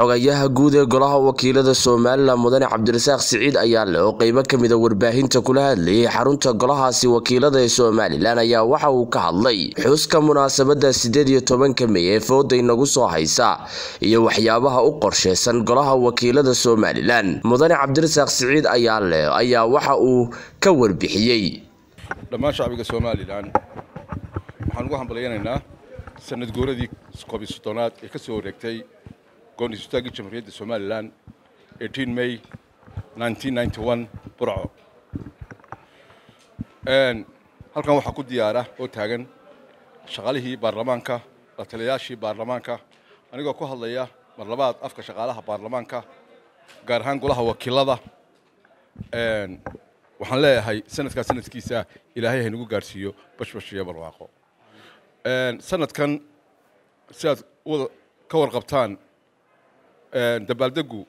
xogayaha guud ee golaha wakiilada somalilan mudane cabdirasaaq siciid ayaale oo qeybo kamida warbaahinta kula hadlayay xarunta golahaasi wakiilada ee somalilan ayaa waxa uu ka hadlay. Xuska munaasabada sideed iyo tobanka mey ee fooda inagu soo haysa iyo waxyaabaha u qorsheysan golaha wakiilada somalilan mudane cabdirasaaq siciid ayaale ayaa waxa uu ka warbixiyey. Dhammaan shacbiga somalilan waxaan ugu hambalyaynaynaa sanad gooradii koob iyo soddonaad ee ka soo wareegtay goonistaagii jamhuuriyadda somalilan may burco halkan waxaa ku diyaara oo taagan shaqaalihii baarlamaanka la taliyayaashii baarlamaanka. Anigoo ku hadlaya mar labaad afka shaqaalaha baarlamaanka gaar ahaan golaha wakiilada. Waxaan leeyahay sanadkaa sanadkiisa ilaahay haynagu gaadhsiiyo bashbash iyo barwaaqo. Sanadkan si aad ka warqabtaan dabaaldegu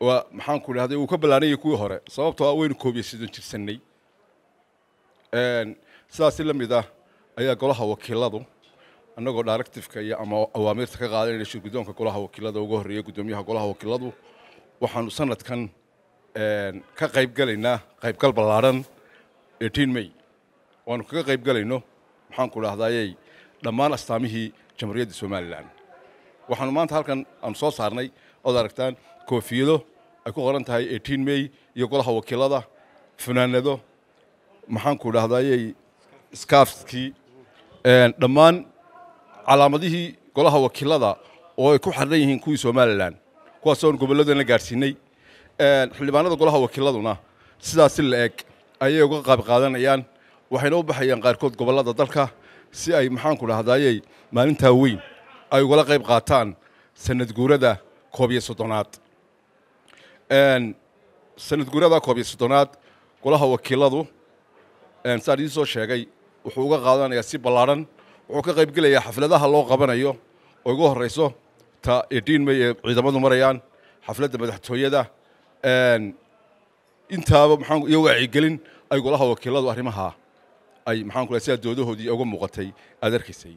waa maxaanku idhahday uu ka ballaanayay kuwii hore. Sababtoo ah waynu koobiyo sidon jirsannay. Sidaasi la mid ah ayaa golaha wakiiladu annagoo directifeka iyo ama awaamirta ka qaadanayna shirgudoonka golaha wakiilada uga horreeya guddoomiyaha golaha wakiiladu waxaanu sanadkan ka qaybgelaynaa qaybgal ballaadhan may. Waanu kaga qaybgelayno maxaanku idhahdayey dhammaan astaamihii jamhuuriyadda somalilan waxaanu maanta halkan aanu soo saarnay ood aragtaan koofiyado ay ku qoran tahay may iyo golaha wakiilada funaanado. Maxaanku idhahdayey skafskii dhammaan calaamadihii golaha wakiilada oo ay ku xardhan yihiin kuwii somalilan kuwaasoon gobolladana gaadhsiinay. Xildhibaanada golaha wakiiladuna sidaasi la eg ayay uga qaab qaadanayaan. Waxayna u baxayaan qaarkood gobollada dalka si ay maxaanku dhahdaayey maalintaa weyn ay ugala qayb qaataan sanad guurada koob iyo soddonaad. Sanad guurada koob iyo soddonaad golaha wakiiladu saan idiin soo sheegay wuxuu uga qaadanayaa si ballaadhan wuxuu ka qayb gelayaa xafladaha loo qabanayo oo ugu horrayso ta may ee ciidamadu marayaan xafladda madaxtooyada intaaba maxaan iyo wacyigelin ay golaha wakiiladu arrimaha ay maxaan ku sidaa doodahoodii uga muuqatay aad arkaysay